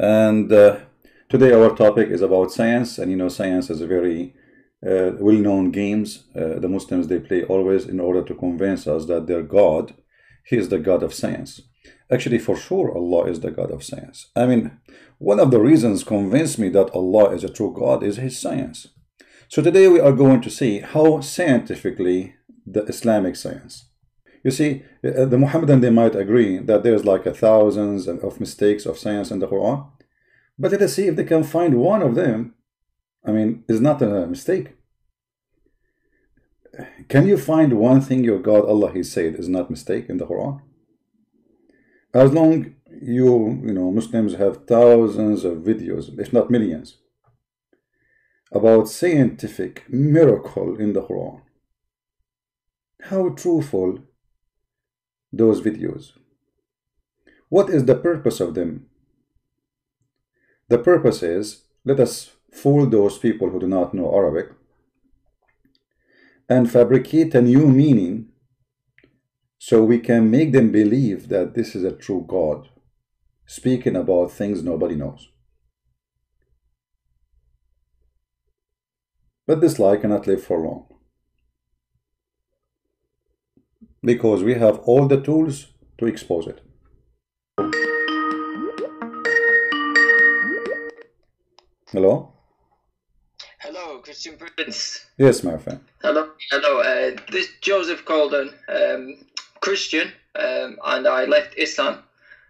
And uh, today our topic is about science, and you know, science is a very uh, well-known games uh, the Muslims they play always in order to convince us that their God, He is the God of science. Actually, for sure, Allah is the God of science. I mean, one of the reasons convince me that Allah is a true God is His science. So today we are going to see how scientifically the Islamic science. You see, uh, the Muhammadan they might agree that there's like a thousands of mistakes of science in the Quran, but let us see if they can find one of them. I mean, is not a mistake. Can you find one thing your God Allah He said is not mistake in the Quran? As long you you know Muslims have thousands of videos, if not millions, about scientific miracle in the Quran. How truthful those videos. What is the purpose of them? The purpose is let us fool those people who do not know Arabic and fabricate a new meaning so we can make them believe that this is a true God speaking about things nobody knows. But this lie cannot live for long because we have all the tools to expose it. Hello? Hello, Christian Prince. Yes, my friend. Hello, hello. Uh, this Joseph Colden, um, Christian, um, and I left Islam.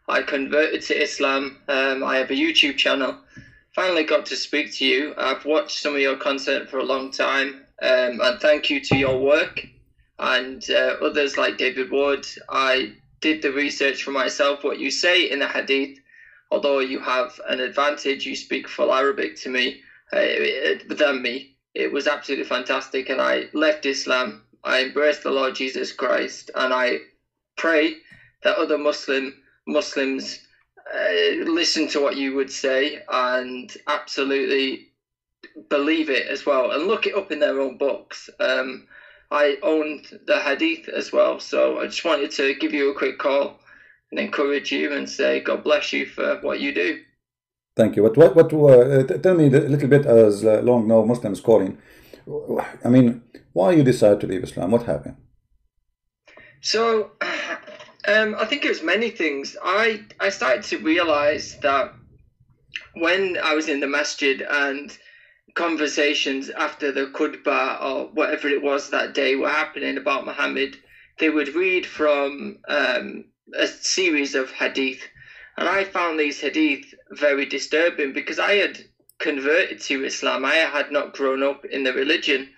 I converted to Islam. Um, I have a YouTube channel. Finally got to speak to you. I've watched some of your content for a long time, um, and thank you to your work and uh, others like David Wood. I did the research for myself. What you say in the Hadith, although you have an advantage, you speak full Arabic to me uh, than me. It was absolutely fantastic, and I left Islam. I embraced the Lord Jesus Christ, and I pray that other Muslim Muslims uh, listen to what you would say and absolutely believe it as well, and look it up in their own books. Um, I owned the Hadith as well, so I just wanted to give you a quick call and encourage you and say God bless you for what you do. Thank you. But what, what, uh, tell me a little bit as uh, long now Muslims calling. I mean, why you decide to leave Islam? What happened? So, um, I think it was many things. I I started to realize that when I was in the masjid and conversations after the khutbah or whatever it was that day were happening about Muhammad, they would read from um, a series of hadith and I found these hadith very disturbing because I had converted to Islam. I had not grown up in the religion.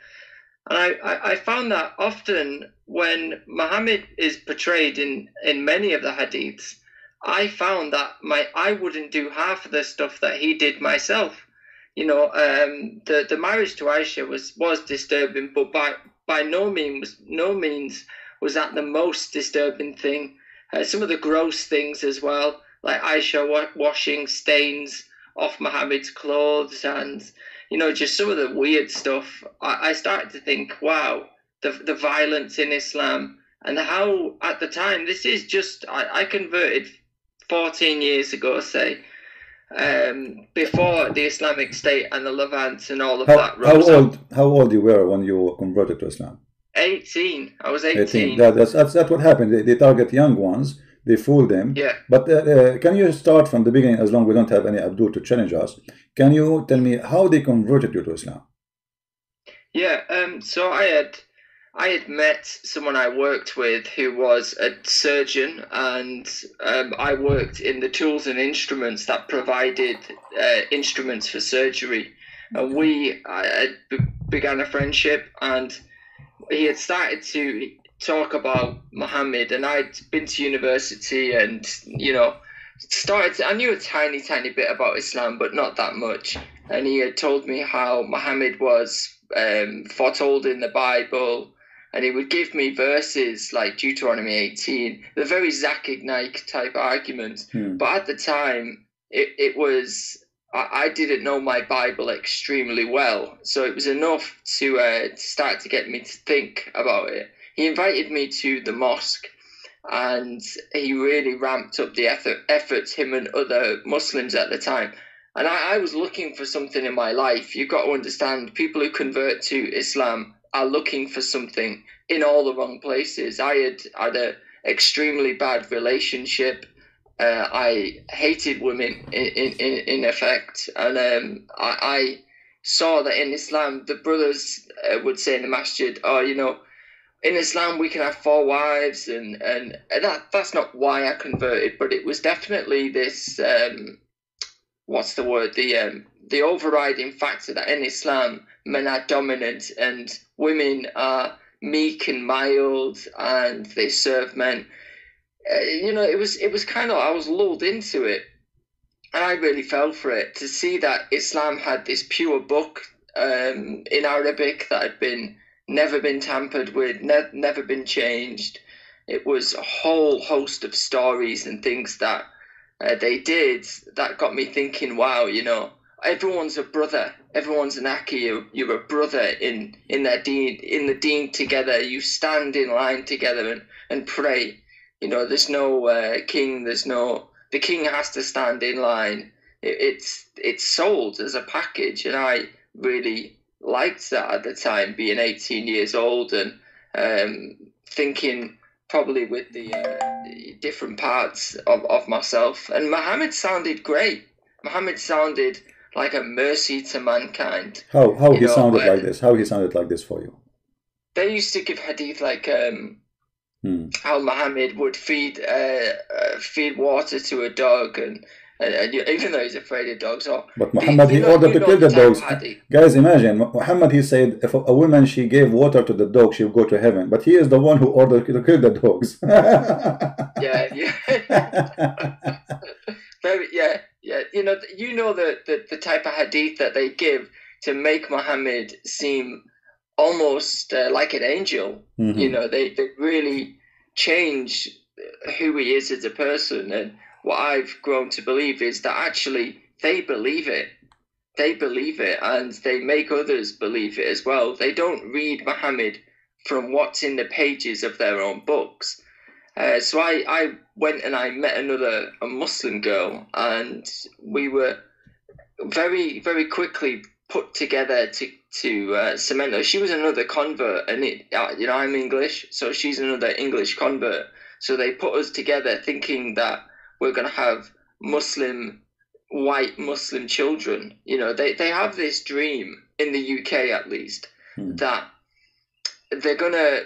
And I, I, I found that often when Muhammad is portrayed in, in many of the hadiths, I found that my I wouldn't do half of the stuff that he did myself. You know, um, the the marriage to Aisha was was disturbing, but by by no means no means was that the most disturbing thing. Uh, some of the gross things as well like Aisha wa- washing stains off Muhammad's clothes and you know just some of the weird stuff. I, I started to think, wow, the the violence in Islam and how at the time this is just I, I converted 14 years ago, say. Um, before the Islamic State and the Levant and all of how, that. How old? How old you were when you converted to Islam? 18. I was 18. 18. That, that's, that's, that's what happened. They, they target young ones they fool them. Yeah. But uh, uh, can you start from the beginning, as long as we don't have any Abdul to challenge us? Can you tell me how they converted you to Islam? Yeah. Um. So I had. I had met someone I worked with who was a surgeon, and um, I worked in the tools and instruments that provided uh, instruments for surgery. And we I, I began a friendship, and he had started to talk about Muhammad, and I'd been to university, and you know, started. To, I knew a tiny, tiny bit about Islam, but not that much. And he had told me how Muhammad was um, foretold in the Bible, and he would give me verses like Deuteronomy 18, the very Naik type argument. Hmm. But at the time, it, it was I, didn't know my Bible extremely well, so it was enough to uh, start to get me to think about it he invited me to the mosque and he really ramped up the effort, efforts, him and other Muslims at the time. And I, I was looking for something in my life. You've got to understand, people who convert to Islam are looking for something in all the wrong places. I had had an extremely bad relationship. Uh, I hated women in, in, in effect. And um, I, I, saw that in Islam, the brothers uh, would say in the masjid, oh, you know, in Islam we can have four wives, and, and, that that's not why I converted, but it was definitely this um, what's the word the um, the overriding factor that in Islam men are dominant and women are meek and mild and they serve men. Uh, you know, it was it was kind of I was lulled into it, and I really fell for it to see that Islam had this pure book um, in Arabic that had been never been tampered with, ne- never been changed. It was a whole host of stories and things that uh, they did that got me thinking, wow, you know, everyone's a brother. Everyone's an Akhi. You're, a brother in in their deen, in the deen together. You stand in line together and, and pray. You know, there's no uh, king. There's no the king has to stand in line. It, it's it's sold as a package, and I really liked that at the time, being 18 years old and um, thinking probably with the, uh, the different parts of, of myself. And Muhammad sounded great. Muhammad sounded like a mercy to mankind. How how he know, sounded like this? How he sounded like this for you? They used to give hadith like um, hmm. how Muhammad would feed uh, uh, feed water to a dog and and, and you, even though he's afraid of dogs, or but Muhammad he know, ordered to kill the dogs. Guys, imagine Muhammad he said if a, woman she gave water to the dog, she'll go to heaven. But he is the one who ordered to kill the dogs. yeah, yeah. Very, yeah, yeah. You know, you know the, the the type of hadith that they give to make Muhammad seem almost uh, like an angel. Mm-hmm. You know, they they really change who he is as a person and what I've grown to believe is that actually they believe it. They believe it and they make others believe it as well. They don't read Muhammad from what's in the pages of their own books. Uh, so I, I went and I met another a Muslim girl and we were very very quickly put together to to uh, cement her. She was another convert, and it uh, you know I'm English, so she's another English convert. So they put us together, thinking that we're going to have Muslim, white Muslim children. You know, they, they have this dream in the UK at least hmm. that they're going to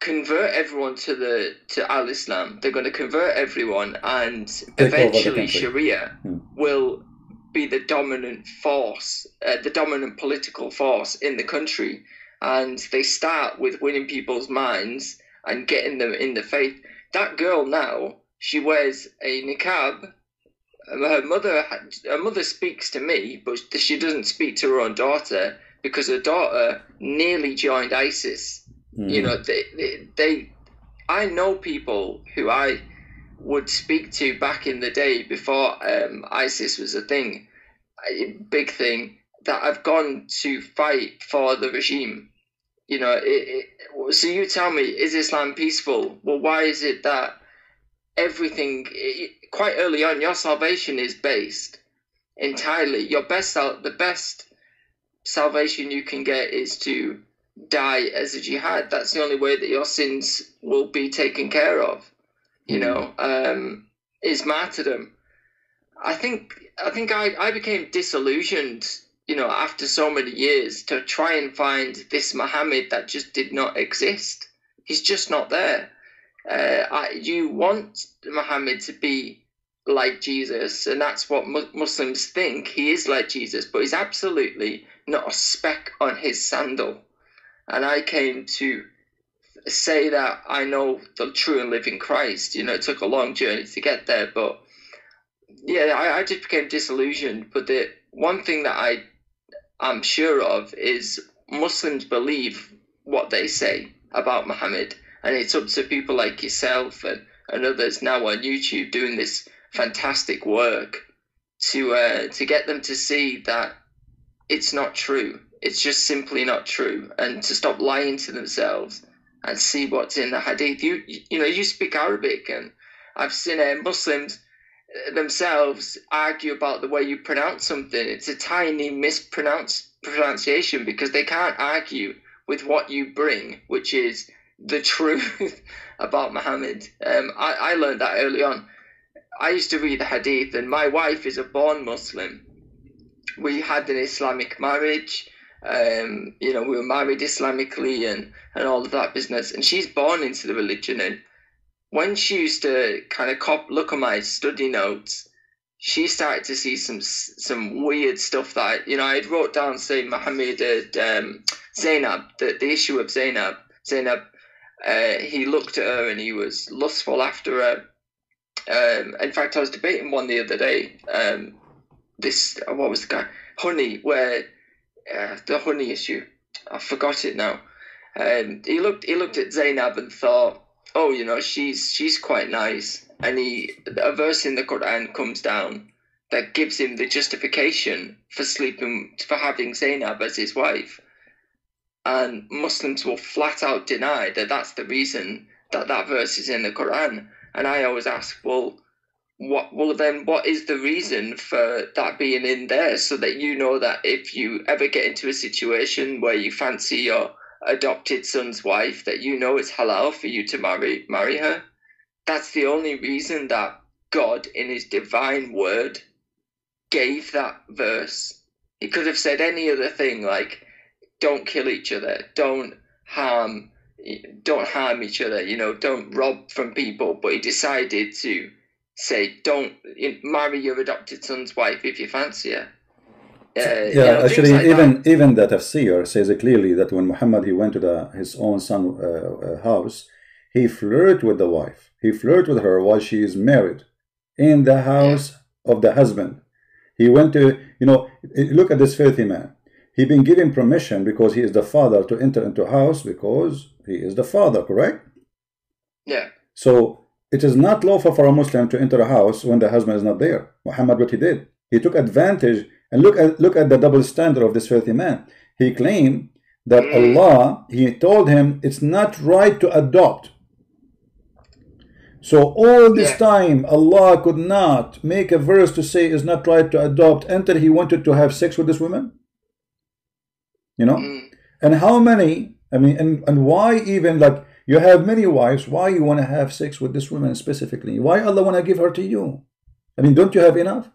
convert everyone to the to Al Islam. They're going to convert everyone, and Take eventually Sharia hmm. will be the dominant force, uh, the dominant political force in the country. And they start with winning people's minds and getting them in the faith. That girl now she wears a niqab. Her mother, her mother speaks to me, but she doesn't speak to her own daughter because her daughter nearly joined ISIS. Mm. You know, they, they, they, I know people who I would speak to back in the day before um, ISIS was a thing, a big thing, that I've gone to fight for the regime. You know, it, it, so you tell me, is Islam peaceful? Well, why is it that everything quite early on your salvation is based entirely your best the best salvation you can get is to die as a jihad that's the only way that your sins will be taken care of you know um is martyrdom i think i think i i became disillusioned you know after so many years to try and find this muhammad that just did not exist he's just not there uh, I, you want Muhammad to be like Jesus, and that's what mu- Muslims think. He is like Jesus, but he's absolutely not a speck on his sandal. And I came to say that I know the true and living Christ. You know, it took a long journey to get there, but yeah, I, I just became disillusioned. But the one thing that I am sure of is Muslims believe what they say about Muhammad and it's up to people like yourself and, and others now on YouTube doing this fantastic work to uh, to get them to see that it's not true. It's just simply not true, and to stop lying to themselves and see what's in the hadith. You you know you speak Arabic, and I've seen uh, Muslims themselves argue about the way you pronounce something. It's a tiny mispronounce pronunciation because they can't argue with what you bring, which is the truth about Muhammad. Um, I, I learned that early on. I used to read the hadith, and my wife is a born Muslim. We had an Islamic marriage. Um, you know, we were married Islamically and, and all of that business. And she's born into the religion. And when she used to kind of cop, look at my study notes, she started to see some some weird stuff that I, you know I had wrote down saying Muhammad had um, Zainab the, the issue of Zainab Zainab uh, he looked at her and he was lustful after her um, in fact I was debating one the other day um, this what was the guy honey where uh, the honey issue. I forgot it now. Um, he looked he looked at Zainab and thought, oh, you know, she's she's quite nice. And he a verse in the Quran comes down that gives him the justification for sleeping for having Zainab as his wife. And Muslims will flat out deny that that's the reason that that verse is in the Quran. And I always ask, well, what well then what is the reason for that being in there so that you know that if you ever get into a situation where you fancy your adopted son's wife that you know it's halal for you to marry marry her? That's the only reason that god in his divine word gave that verse. He could have said any other thing like don't kill each other. Don't harm don't harm each other. You know don't rob from people. But he decided to say don't marry your adopted son's wife if you fancy her. Uh, yeah, you know, actually, like even that. even the tafsir says it clearly that when Muhammad he went to the, his own son uh, uh, house, he flirted with the wife. He flirted with her while she is married in the house yeah. of the husband. He went to, you know, look at this filthy man. He been given permission because he is the father to enter into house because he is the father, correct? Yeah. So it is not lawful for a Muslim to enter a house when the husband is not there. Muhammad, what he did, he took advantage and look at look at the double standard of this filthy man. He claimed that mm. Allah, he told him it's not right to adopt. So all this time, Allah could not make a verse to say it's not right to adopt until he wanted to have sex with this woman. You know? Mm. And how many, I mean, and, and why even like you have many wives. Why you want to have sex with this woman specifically? Why Allah want to give her to you? I mean, don't you have enough?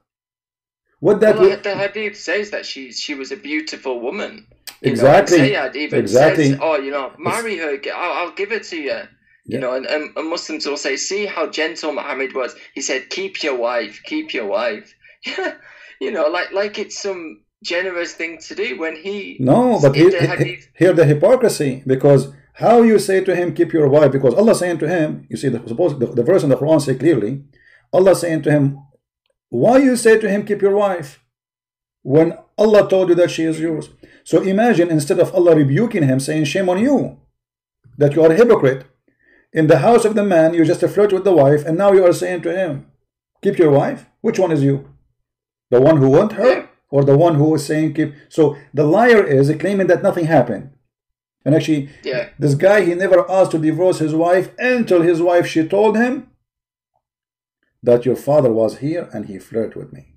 What that well, the hadith says that she she was a beautiful woman. You exactly. Know, even exactly. says, "Oh, you know, marry her. I'll, I'll give it to you." You yeah. know, and, and, Muslims will say, "See how gentle Muhammad was." He said, "Keep your wife. Keep your wife." you know, like like it's some generous thing to do when he. No, but he, he, here the hypocrisy because how you say to him, keep your wife? Because Allah saying to him, you see, the, suppose the, the verse in the Quran say clearly, Allah saying to him, why you say to him, keep your wife? When Allah told you that she is yours. So imagine instead of Allah rebuking him, saying, shame on you, that you are a hypocrite. In the house of the man, you just flirt with the wife, and now you are saying to him, keep your wife? Which one is you? The one who want her? Or the one who is saying keep? So the liar is claiming that nothing happened. And actually, yeah. this guy, he never asked to divorce his wife until his wife, she told him that your father was here and he flirted with me.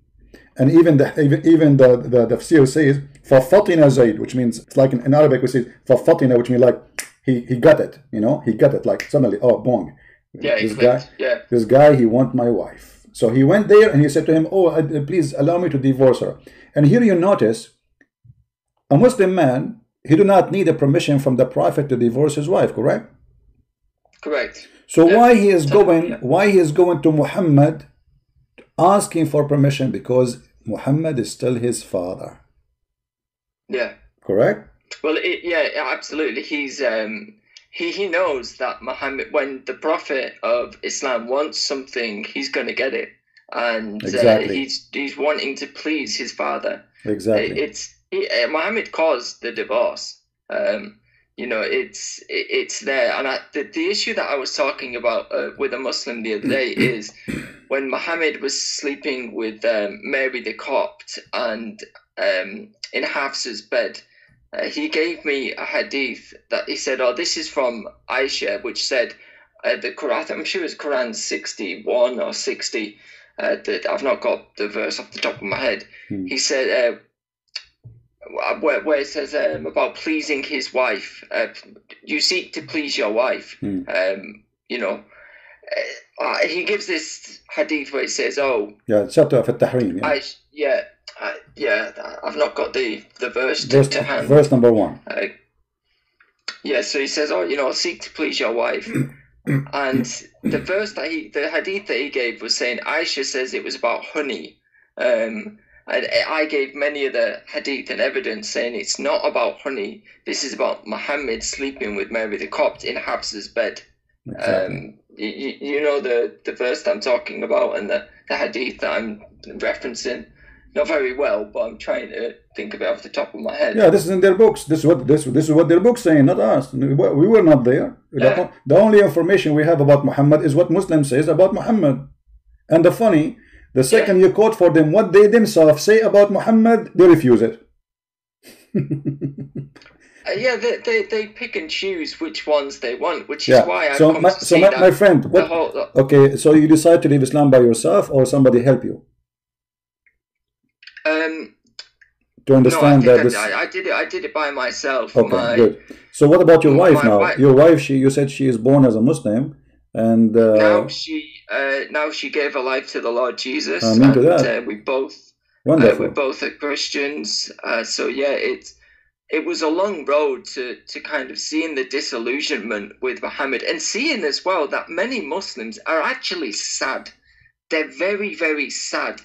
And even the even the the, the tafsir says fafatina zaid, which means it's like in, in Arabic we say fafatina, which means like he he got it, you know, he got it like suddenly, oh bong. Yeah, this guy, yeah. this guy, he want my wife. So he went there and he said to him, oh, uh, uh, please allow me to divorce her. And here you notice a Muslim man he do not need a permission from the prophet to divorce his wife correct? Correct. So why he is going why he is going to muhammad asking for permission? Because muhammad is still his father. Yeah. Correct? Well it, yeah absolutely. He's um he, he knows that Muhammad, when the Prophet of Islam wants something, he's going to get it, and uh, exactly. uh, he's he's wanting to please his father. Exactly. It, it's he, uh, Mohammed caused the divorce. Um, you know, it's it, it's there, and I, the the issue that I was talking about uh, with a Muslim the other day is when Muhammad was sleeping with um, Mary the Copt and um, in Hafsa's bed. uh, he gave me a hadith that he said, "Oh, this is from Aisha," which said, uh, "The Quran. I'm sure it's Quran 61 or 60. Uh, that I've not got the verse off the top of my head." Hmm. He said, uh, where, where it says um, about pleasing his wife. Uh, you seek to please your wife. Hmm. Um, you know, uh, uh, he gives this hadith where it says, "Oh, Yeah, chapter of Tahrim. Yeah. I yeah, I, yeah, I've not got the the verse to, Verse, to hand. verse number one. Uh, yeah, so he says, "Oh, you know, seek to please your wife." and the verse that he, the hadith that he gave was saying Aisha says it was about honey. Um, and I gave many of the hadith and evidence saying it's not about honey. This is about Muhammad sleeping with Mary the Copt in Hafsa's bed. Exactly. Um, you, you know the, the verse I'm talking about and the, the hadith that I'm referencing. Not very well, but I'm trying to think of it off the top of my head. yeah, this is in their books. This is what this this is what their books saying, not us. We were not there. The- Yeah. The, only information we have about Muhammad is what Muslim says about Muhammad. And the funny, the second you quote for them what they themselves say about Muhammad, they refuse it. Uh, yeah, they, they, they pick and choose which ones they want, which yeah. is why I so my, so my, my friend, what? whole, Okay, so you decide to leave Islam by yourself, or somebody help you um, to no, I understand that I, this. I, I did it. I did it by myself. Okay, my, good. So what about your wife now? wife- Your wife, she you said she is born as a Muslim, and uh, Now she uh, now she gave her life to the Lord Jesus, Amen and that. uh, we both uh, wonderful. we both are Christians. Uh, so yeah, it it was a long road to to kind of seeing the disillusionment with Muhammad and seeing as well that many Muslims are actually sad. They're very very sad.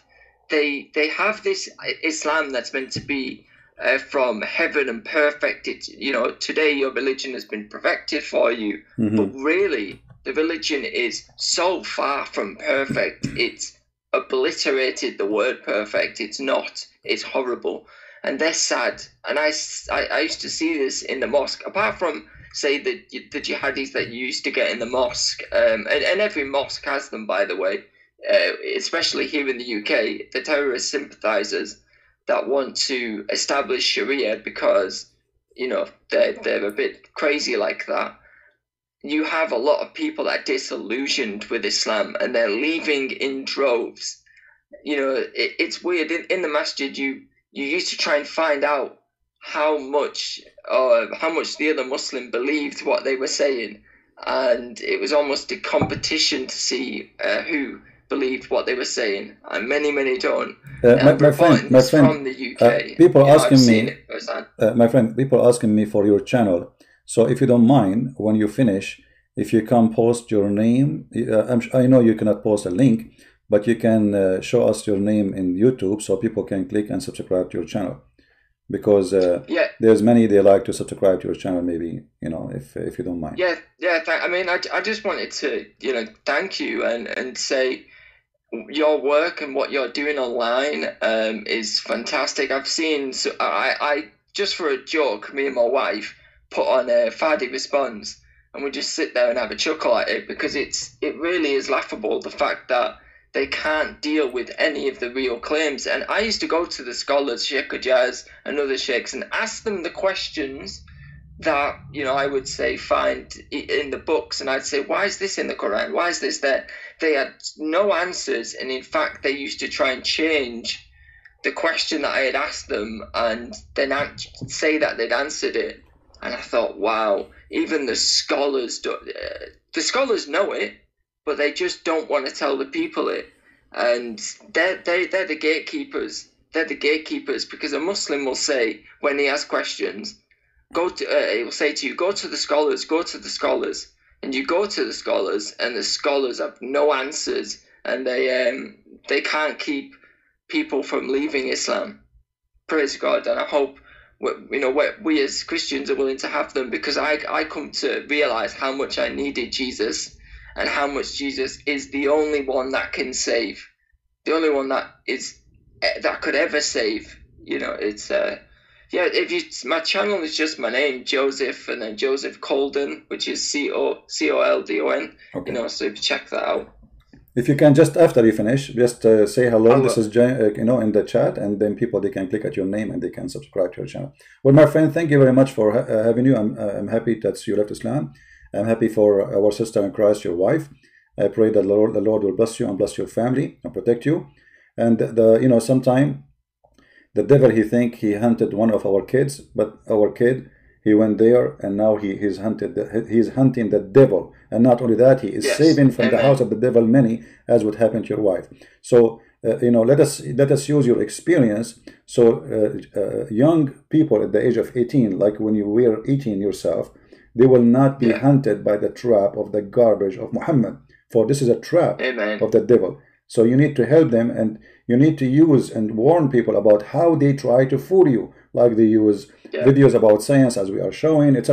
They they have this Islam that's meant to be uh, from heaven and perfect. It's you know today your religion has been perfected for you, Mhm. but really the religion is so far from perfect. It's obliterated the word perfect. It's not. It's horrible. And they're sad. And I, I used to see this in the mosque. Apart from, say, the, the jihadis that you used to get in the mosque, um, and, and every mosque has them, by the way, uh, especially here in the UK, the terrorist sympathizers that want to establish Sharia because, you know, they're, they're a bit crazy like that you have a lot of people that are disillusioned with Islam and they're leaving in droves. You know, it, it's weird. In, in the masjid, you you used to try and find out how much uh, how much the other Muslim believed what they were saying, and it was almost a competition to see uh, who believed what they were saying. And many, many don't. Uh, my, my friend, my friend, from the UK. uh, people You know, asking me- seen it firsthand. uh, my friend, people asking me for your channel. So if you don't mind, when you finish, if you can post your name, uh, I'm, I know you cannot post a link, but you can uh, show us your name in YouTube so people can click and subscribe to your channel. Because uh, Yeah, there's many they like to subscribe to your channel. Maybe you know if if you don't mind. Yeah, yeah. I mean, I, I just wanted to, you know, thank you and, and say your work and what you're doing online um, is fantastic. I've seen, so I, I just for a joke, me and my wife put on a Faddy response, and we just sit there and have a chuckle at it because it's it really is laughable the fact that they can't deal with any of the real claims. And I used to go to the scholars, Sheikh Jazz and other sheikhs, and ask them the questions that you know I would say find in the books, and I'd say, why is this in the Quran? Why is this there? They had no answers, and in fact, they used to try and change the question that I had asked them, and then say that they'd answered it. And I thought, wow, even the scholars do uh, the scholars know it, but they just don't want to tell the people it. And they're, they they're the gatekeepers. They're the gatekeepers because a Muslim will say when he has questions, go to uh, he will say to you, go to the scholars, go to the scholars, and you go to the scholars, and the scholars have no answers, and they um they can't keep people from leaving Islam. Praise God, and I hope you know we, we as Christians are willing to have them because I I come to realize how much I needed Jesus, and how much Jesus is the only one that can save, the only one that is eh, that could ever save. You know, it's uh yeah, if you my channel is just my name, Joseph, and then Joseph Colden, which is C O C O L D O N. Okay. You know, so if you check that out. If you can just after you finish, just uh, say hello. Hello. This is uh, you know in the chat, and then people they can click at your name and they can subscribe to your channel. Well, my friend, thank you very much for ha- uh, having you. I'm uh, I'm happy that you left Islam. I'm happy for our sister in Christ, your wife. I pray that the Lord, the Lord will bless you and bless your family and protect you. And the you know sometime the devil he think he hunted one of our kids, but our kid he went there and now he is hunted the, he's hunting the devil. And not only that, he is Yes. saving from the house of the devil many, as would happen to your wife. So uh, you know, let us let us use your experience. So uh, uh, young people at the age of 18, like when you were 18 yourself, they will not be Yeah. hunted by the trap of the garbage of Muhammad. For this is a trap Amen. of the devil. So you need to help them and you need to use and warn people about how they try to fool you, like they use Yeah. videos about science as we are showing, etc.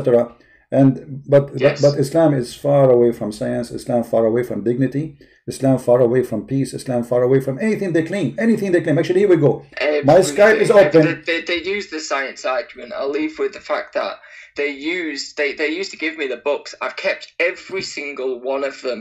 And but, Yes. but Islam is far away from science. Islam far away from dignity. Islam far away from peace. Islam far away from anything they claim. Anything they claim. Actually, here we go. My Skype is open. They, they, they use the science argument. I'll leave with the fact that they used they, they used to give me the books. I've kept every single one of them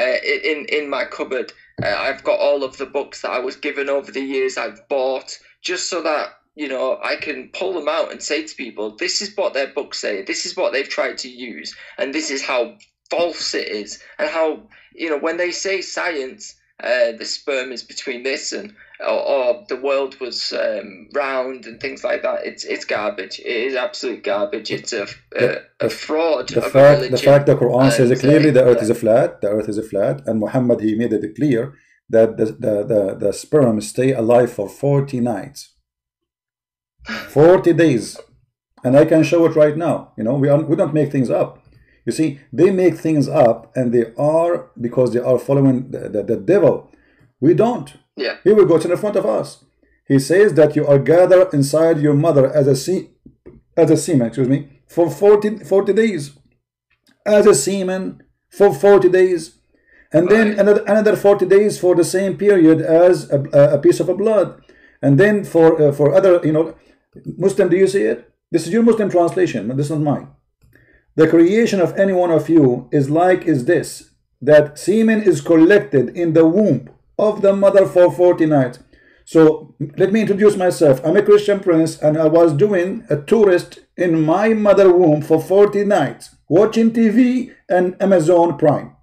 uh, in in my cupboard. Uh, I've got all of the books that I was given over the years. I've bought just so that you know I can pull them out and say to people, "This is what their books say. This is what they've tried to use, and this is how false it is, and how you know when they say science." Uh, the sperm is between this and or, or the world was um, round and things like that. It's it's garbage. It is absolute garbage. It's a a, a fraud The of fact, religion. the fact the Quran says And, clearly the earth is a flat. The earth is a flat, and Muhammad he made it clear that the the the, the sperm stay alive for forty nights, forty days, and I can show it right now. You know, we are we don't make things up. You see, they make things up, and they are because they are following the, the, the devil. We don't. Yeah. Here we go. It's in front of us. He says that you are gathered inside your mother as a sea, as a semen, excuse me, for 40, 40 days. As a semen for 40 days. And then Right. another, another 40 days for the same period as a, a piece of a blood. And then for uh, for other, you know, Muslim, do you see it? This is your Muslim translation, but this is not mine. The creation of any one of you is like is this, that semen is collected in the womb of the mother for 40 nights. So let me introduce myself. I'm a Christian prince and I was doing a tourist in my mother womb for 40 nights, watching TV and Amazon Prime.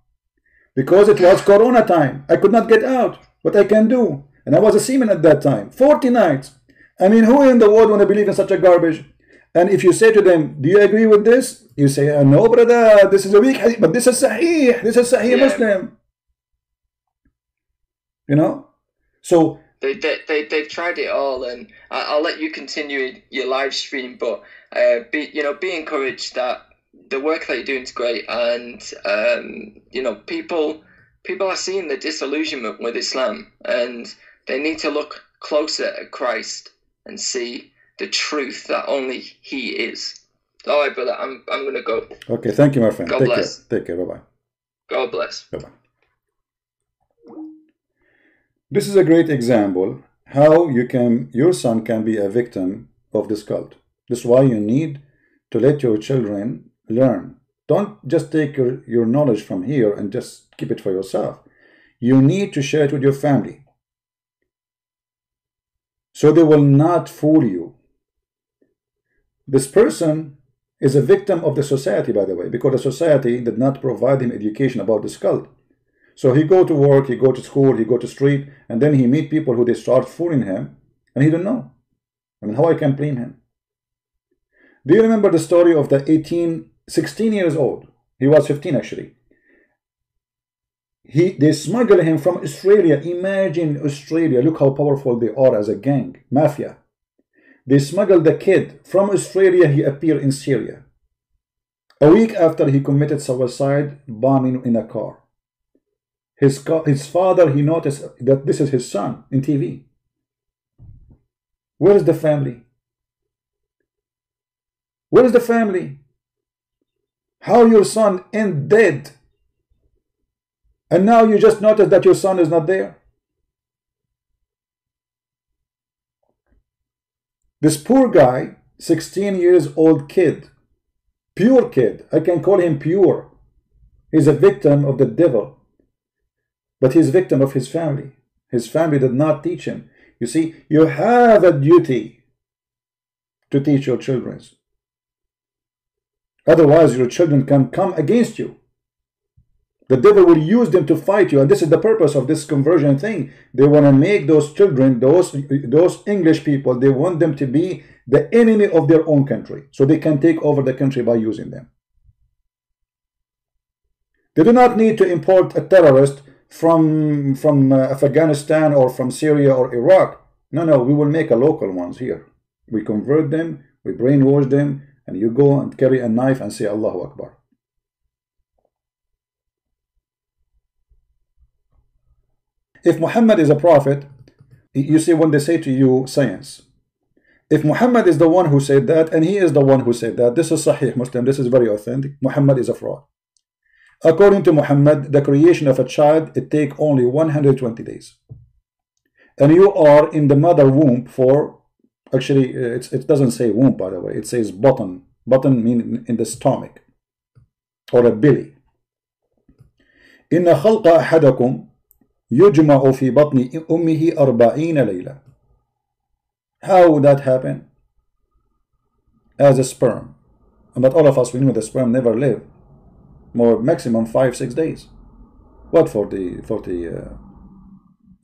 Because it was Corona time. I could not get out. What I can do? And I was a semen at that time. 40 nights. I mean, who in the world want to believe in such a garbage? And if you say to them, do you agree with this? You say, uh, no, brother, this is a weak hadith, but this is Sahih. This is Sahih Yeah. Muslim. You know? So, They, they, they, they've tried it all, and I, I'll let you continue your live stream. But uh, be you know be encouraged that the work that you're doing is great, and um, you know people people are seeing the disillusionment with Islam, and they need to look closer at Christ and see the truth that only He is. All right, brother. I'm I'm gonna go. okay, thank you, my friend. God Take bless. care. Take care. Bye bye. God bless. Bye bye. This is a great example how you can your son can be a victim of this cult. This is why you need to let your children learn. Don't just take your, your knowledge from here and just keep it for yourself. You need to share it with your family. So they will not fool you. This person is a victim of the society, by the way, because the society did not provide him education about this cult. So he go to work, he go to school, he go to street, and then he meet people who they start fooling him, and he don't know. I mean, how I can blame him? Do you remember the story of the 18, 16 years old? He was 15 actually. He they smuggle him from Australia. Imagine Australia. Look how powerful they are as a gang, mafia. They smuggled the kid from Australia. He appeared in Syria. A week after he committed suicide, bombing in a car. His, co- his father, he noticed that this is his son in TV. Where is the family? Where is the family? How your son end dead? And now you just notice that your son is not there? This poor guy, 16 years old kid, pure kid, I can call him pure. He's a victim of the devil. but he's victim of his family. His family did not teach him. You see, you have a duty to teach your children. Otherwise, your children can come against you. The devil will use them to fight you, and this is the purpose of this conversion thing. They want to make those children, those those English people, they want them to be the enemy of their own country, so they can take over the country by using them. They do not need to import a terrorist from from uh, Afghanistan or from Syria or Iraq. No, no, we will make a local ones here. We convert them, we brainwash them, and you go and carry a knife and say Allahu Akbar. If Muhammad is a prophet, you see when they say to you science. If Muhammad is the one who said that, and he is the one who said that, this is Sahih Muslim, this is very authentic. Muhammad is a fraud. According to Muhammad, the creation of a child, it take only 120 days. And you are in the mother womb for, actually, it doesn't say womb, by the way, it says bottom. Bottom mean in the stomach or a belly. إن خلق أحدكم يجمع في بطن أمه أربعين ليلة How would that happen? As a sperm. But all of us, we know the sperm never live more maximum five six days what for the for the uh...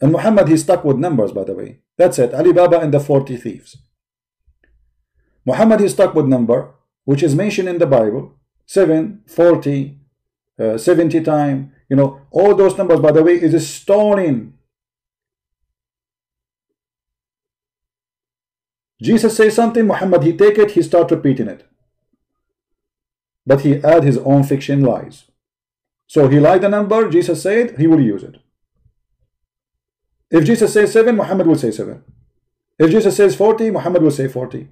and Muhammad he stuck with numbers by the way that's it Ali Baba and the 40 thieves Muhammad he stuck with number which is mentioned in the Bible 7 40 uh, 70 time you know all those numbers by the way is stolen Jesus says something Muhammad he take it he start repeating it but he add his own fiction lies. So he lied the number, Jesus said, he will use it. If Jesus says 7, Muhammad will say 7. If Jesus says 40, Muhammad will say 40.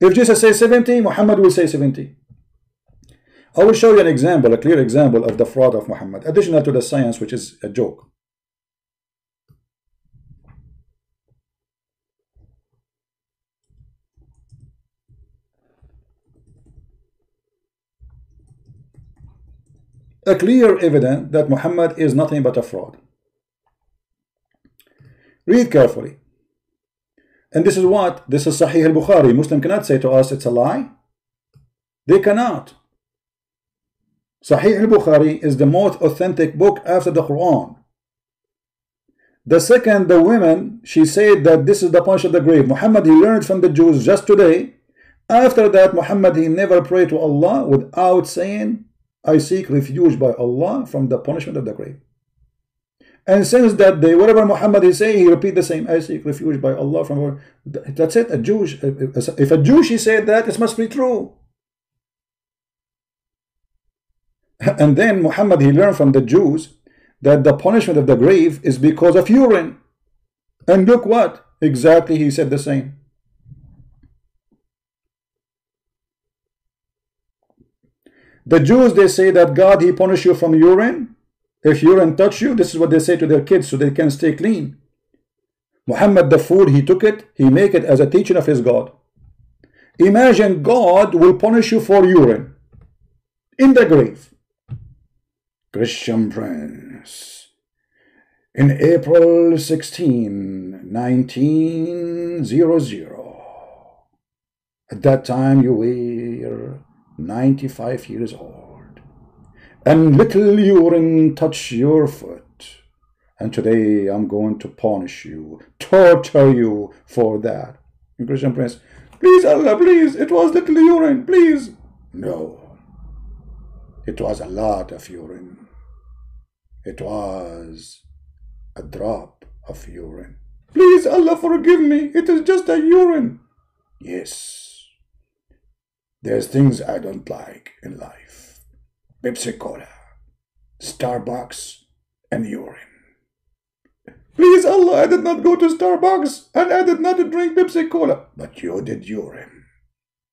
If Jesus says 70, Muhammad will say 70. I will show you an example, a clear example of the fraud of Muhammad, additional to the science, which is a joke. a clear evidence that Muhammad is nothing but a fraud. Read carefully. And this is what? This is Sahih al-Bukhari. Muslim cannot say to us it's a lie. They cannot. Sahih al-Bukhari is the most authentic book after the Quran. The second, the women, she said that this is the punch of the grave. Muhammad, he learned from the Jews just today. After that, Muhammad, he never prayed to Allah without saying I seek refuge by Allah from the punishment of the grave. And since that day, whatever Muhammad is saying, he repeat the same. I seek refuge by Allah from. her. That's it. A Jewish. If a Jewish he said that, it must be true. And then Muhammad he learned from the Jews that the punishment of the grave is because of urine. And look what exactly he said the same. The Jews, they say that God, he punish you from urine. If urine touch you, this is what they say to their kids so they can stay clean. Muhammad, the fool, he took it, he make it as a teaching of his God. Imagine God will punish you for urine in the grave. Christian Prince. In April 16, 1900. At that time you were 95 years old, and little urine touched your foot. And today I'm going to punish you, torture you for that. And Christian Prince, please Allah, please, it was little urine, please. No, it was a lot of urine. It was a drop of urine. Please, Allah, forgive me. It is just a urine. Yes. There's things I don't like in life. Pepsi Cola, Starbucks, and urine. Please, Allah, I did not go to Starbucks and I did not drink Pepsi Cola. But you did urine,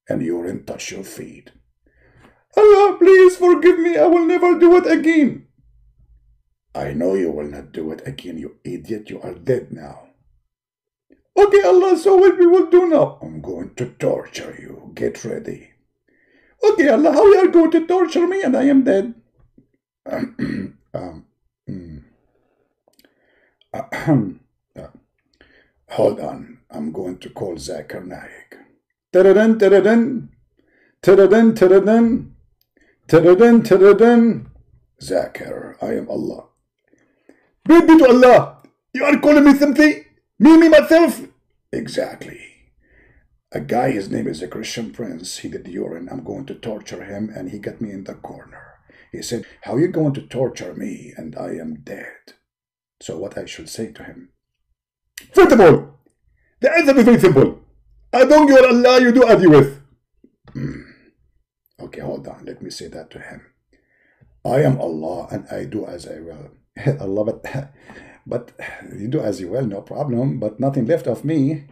and urine touched your feet. Allah, please forgive me. I will never do it again. I know you will not do it again, you idiot. You are dead now. Okay, Allah, so what we will do now? I'm going to torture you. Get ready. Okay, Allah, how you are going to torture me and I am dead? um, Mm. hold on, I'm going to call Zakir Naik. Tadadun, tadadun, tadadun, tadadun, tadadun, tadadun. Zakir, I am Allah. Praise be to Allah. You are calling me something? Me, me, myself? Exactly. A guy, his name is a Christian prince. He did urine. I'm going to torture him, and he got me in the corner. He said, How you going to torture me? And I am dead. So, what I should say to him? First of all, the answer is very simple. I don't give Allah, you do as you wish. Hmm. Okay, hold on. Let me say that to him. I am Allah and I do as I will. Allah, but, but you do as you will, no problem. But nothing left of me.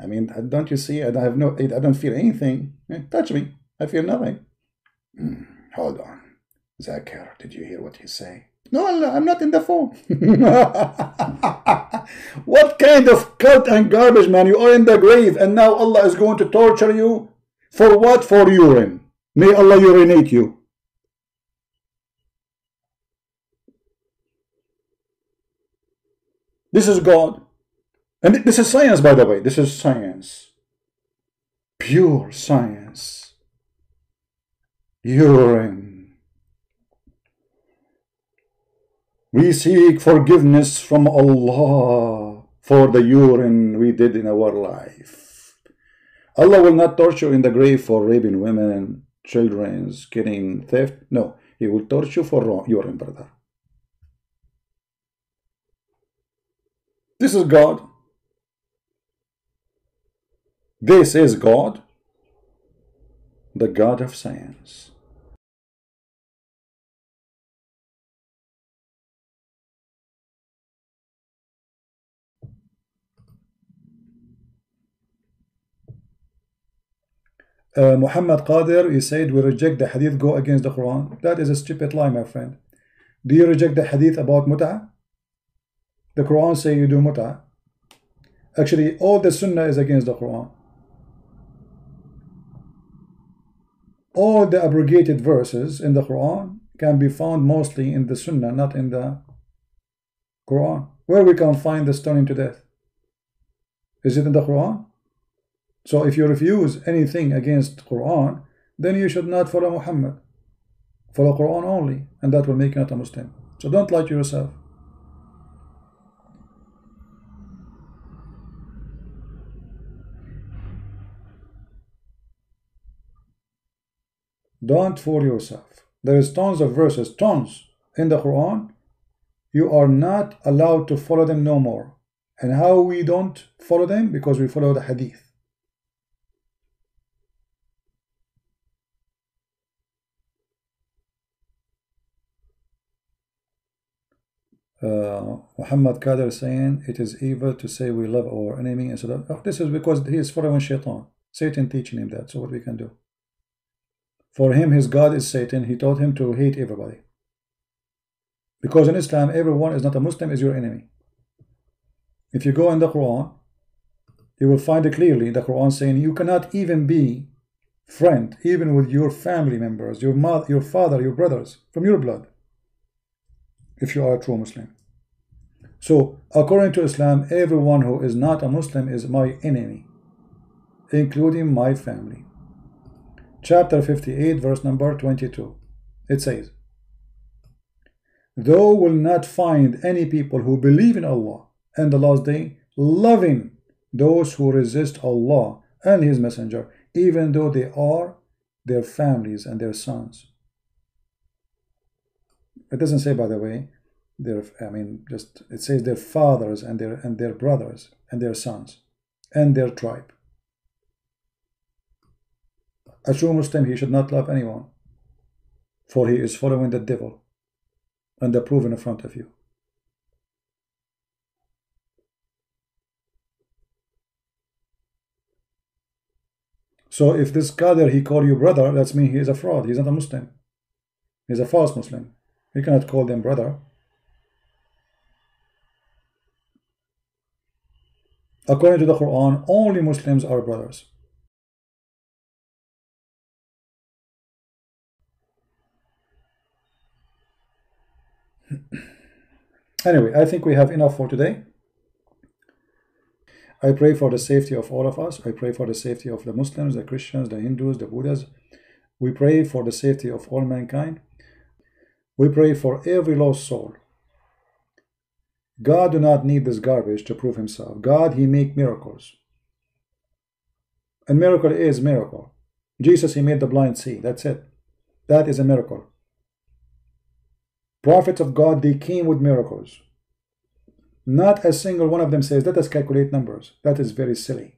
I mean, don't you see? I don't have no. I don't feel anything. Eh, touch me. I feel nothing. Mm, hold on, Zakir. Did you hear what he say? No, Allah, I'm not in the phone. what kind of cult and garbage, man? You are in the grave, and now Allah is going to torture you for what? For urine. May Allah urinate you. This is God. And this is science, by the way. This is science. Pure science. Urine. We seek forgiveness from Allah for the urine we did in our life. Allah will not torture in the grave for raping women, children, killing, theft. No, He will torture you for urine, brother. This is God. This is God, the God of science. Uh, Muhammad Qadir, he said, we reject the hadith, go against the Quran. That is a stupid lie, my friend. Do you reject the hadith about mut'ah? The Quran say you do muta. Actually, all the sunnah is against the Quran. all the abrogated verses in the Quran can be found mostly in the Sunnah, not in the Quran. Where we can find the stoning to death? Is it in the Quran? So if you refuse anything against Quran, then you should not follow Muhammad. Follow Quran only, and that will make you not a Muslim. So don't lie to yourself. Don't fool yourself. There is tons of verses, tons in the Quran. You are not allowed to follow them no more. And how we don't follow them? Because we follow the hadith. Uh, Muhammad Kadir saying it is evil to say we love our enemy instead of oh, this is because he is following shaitan. Satan teaching him that. So what we can do? For him, his God is Satan. He taught him to hate everybody. Because in Islam, everyone is not a Muslim, is your enemy. If you go in the Quran, you will find it clearly in the Quran saying you cannot even be friend, even with your family members, your mother, your father, your brothers, from your blood, if you are a true Muslim. So, according to Islam, everyone who is not a Muslim is my enemy, including my family chapter 58, verse number 22. It says, Thou will not find any people who believe in Allah and the last day loving those who resist Allah and His Messenger, even though they are their families and their sons. It doesn't say, by the way, their I mean, just it says their fathers and their and their brothers and their sons and their tribe. A true Muslim, he should not love anyone, for he is following the devil, and the proof in front of you. So if this Qadir, he call you brother, that's mean he is a fraud. He's not a Muslim. He's a false Muslim. You cannot call them brother. According to the Quran, only Muslims are brothers. Anyway, I think we have enough for today. I pray for the safety of all of us. I pray for the safety of the Muslims, the Christians, the Hindus, the Buddhas. We pray for the safety of all mankind. We pray for every lost soul. God do not need this garbage to prove himself. God, he make miracles. And miracle is miracle. Jesus, he made the blind see. That's it. That is a miracle. Prophets of God, they came with miracles. Not a single one of them says, let us calculate numbers. That is very silly.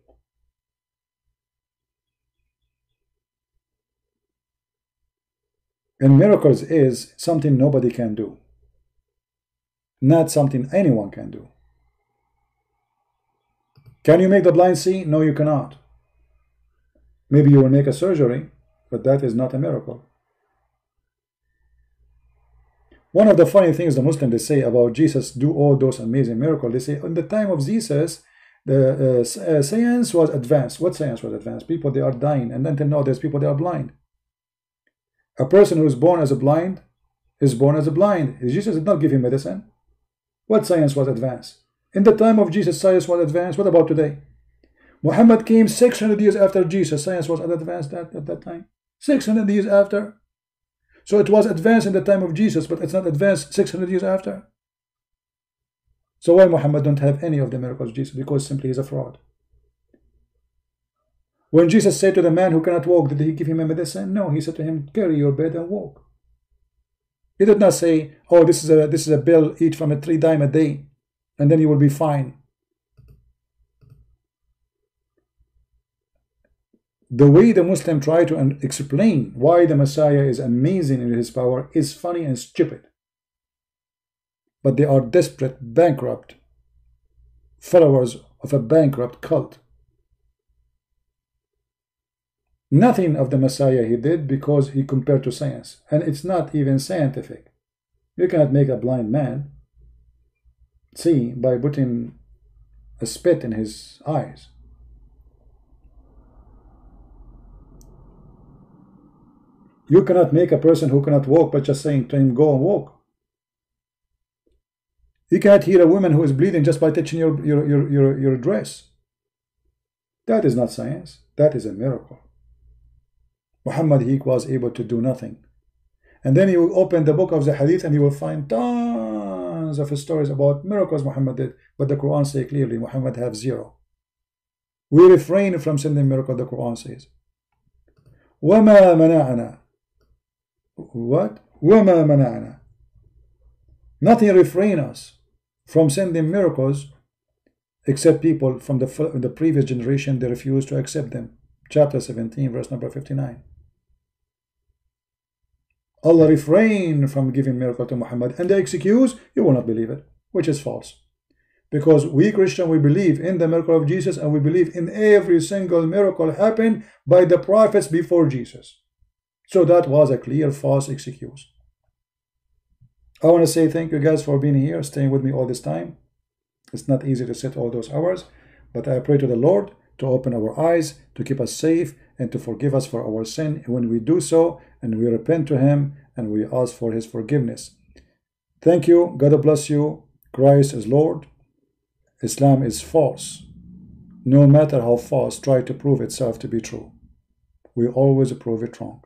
And miracles is something nobody can do. Not something anyone can do. Can you make the blind see? No, you cannot. Maybe you will make a surgery, but that is not a miracle. One of the funny things the Muslims they say about Jesus do all those amazing miracles, they say in the time of Jesus, the uh, uh, science was advanced. What science was advanced? People, they are dying. And then now there's people, they are blind. A person who is born as a blind is born as a blind. Jesus did not give him medicine. What science was advanced? In the time of Jesus, science was advanced. What about today? Muhammad came 600 years after Jesus. Science was advanced at, at that time. 600 years after. So it was advanced in the time of Jesus, but it's not advanced 600 years after. So why Muhammad don't have any of the miracles of Jesus? Because simply he's a fraud. When Jesus said to the man who cannot walk, did he give him a medicine? No, he said to him, carry your bed and walk. He did not say, oh, this is a this is a bill, eat from a three dime a day, and then you will be fine. The way the Muslim try to explain why the Messiah is amazing in his power is funny and stupid. But they are desperate, bankrupt followers of a bankrupt cult. Nothing of the Messiah he did because he compared to science. And it's not even scientific. You cannot make a blind man see by putting a spit in his eyes. You cannot make a person who cannot walk by just saying to him, go and walk. You cannot heal a woman who is bleeding just by touching your, your, your, your, your dress. That is not science. That is a miracle. Muhammad, he was able to do nothing. And then you will open the book of the hadith and you will find tons of stories about miracles Muhammad did. But the Quran says clearly Muhammad have zero. We refrain from sending miracle, the Quran says. وَمَا مَنَعَنَا what? وَمَا مَنَعْنَا Nothing refrain us from sending miracles except people from the, the previous generation, they refused to accept them. Chapter 17, verse number 59. Allah refrained from giving miracle to Muhammad and the excuse, you will not believe it, which is false. Because we Christian, we believe in the miracle of Jesus and we believe in every single miracle happened by the prophets before Jesus. So that was a clear false excuse. I want to say thank you guys for being here, staying with me all this time. It's not easy to sit all those hours, but I pray to the Lord to open our eyes, to keep us safe, and to forgive us for our sin. When we do so, and we repent to Him, and we ask for His forgiveness. Thank you. God bless you. Christ is Lord. Islam is false. No matter how false, try to prove itself to be true. We always prove it wrong.